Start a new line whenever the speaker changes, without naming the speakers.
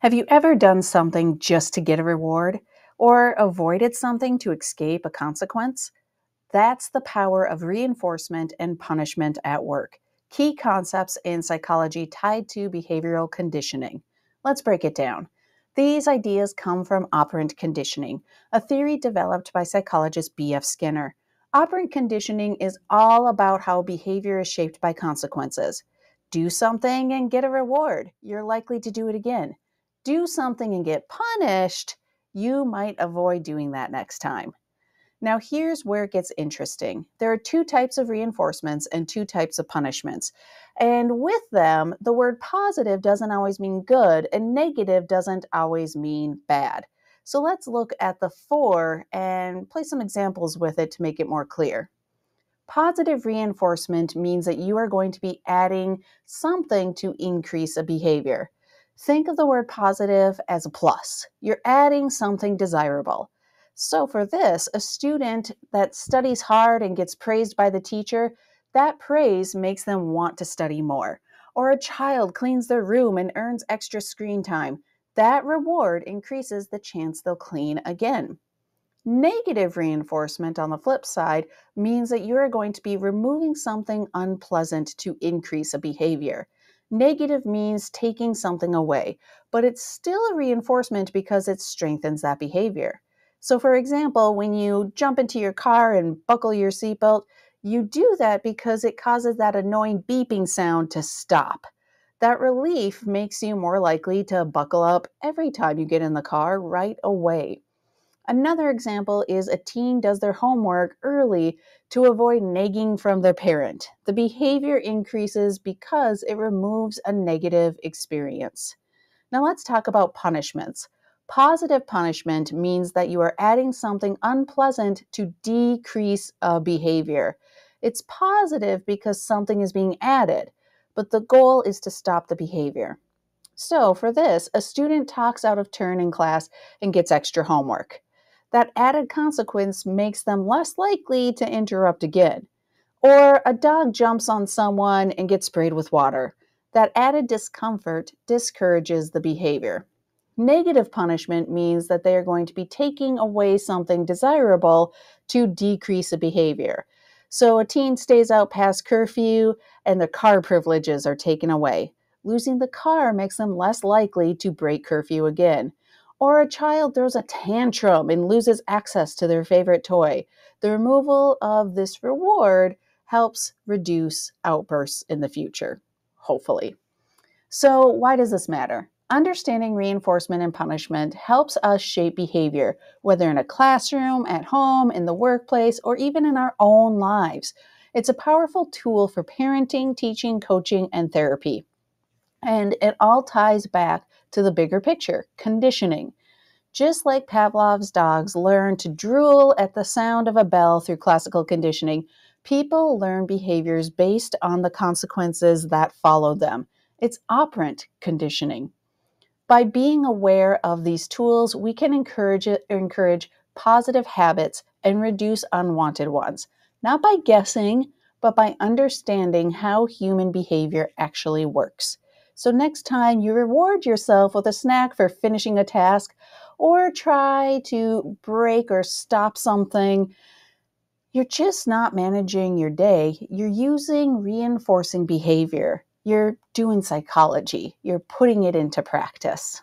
Have you ever done something just to get a reward or avoided something to escape a consequence? That's the power of reinforcement and punishment at work. Key concepts in psychology tied to behavioral conditioning. Let's break it down. These ideas come from operant conditioning, a theory developed by psychologist B.F. Skinner. Operant conditioning is all about how behavior is shaped by consequences. Do something and get a reward. You're likely to do it again. Do something and get punished. You might avoid doing that next time. Now, here's where it gets interesting. There are two types of reinforcements and two types of punishments. And with them, the word positive doesn't always mean good, and negative doesn't always mean bad. So let's look at the four and play some examples with it to make it more clear. Positive reinforcement means that you are going to be adding something to increase a behavior. Think of the word positive as a plus. You're adding something desirable. So, for this, a student that studies hard and gets praised by the teacher, that praise makes them want to study more. Or a child cleans their room and earns extra screen time. That reward increases the chance they'll clean again. Negative reinforcement, on the flip side, means that you are going to be removing something unpleasant to increase a behavior. Negative means taking something away, but it's still a reinforcement because it strengthens that behavior. So, for example, when you jump into your car and buckle your seatbelt, you do that because it causes that annoying beeping sound to stop. That relief makes you more likely to buckle up every time you get in the car right away. Another example is a teen does their homework early to avoid nagging from their parent. The behavior increases because it removes a negative experience. Now let's talk about punishments. Positive punishment means that you are adding something unpleasant to decrease a behavior. It's positive because something is being added, but the goal is to stop the behavior. So, for this, a student talks out of turn in class and gets extra homework. That added consequence makes them less likely to interrupt again. Or a dog jumps on someone and gets sprayed with water. That added discomfort discourages the behavior. Negative punishment means that they are going to be taking away something desirable to decrease a behavior. So a teen stays out past curfew and their car privileges are taken away. Losing the car makes them less likely to break curfew again. Or a child throws a tantrum and loses access to their favorite toy. The removal of this reward helps reduce outbursts in the future, hopefully. So, why does this matter? Understanding reinforcement and punishment helps us shape behavior, whether in a classroom, at home, in the workplace, or even in our own lives. It's a powerful tool for parenting, teaching, coaching, and therapy. And it all ties back to the bigger picture conditioning. Just like Pavlov's dogs learn to drool at the sound of a bell through classical conditioning, people learn behaviors based on the consequences that follow them. It's operant conditioning. By being aware of these tools, we can encourage, encourage positive habits and reduce unwanted ones, not by guessing, but by understanding how human behavior actually works. So, next time you reward yourself with a snack for finishing a task or try to break or stop something, you're just not managing your day. You're using reinforcing behavior you're doing psychology, you're putting it into practice.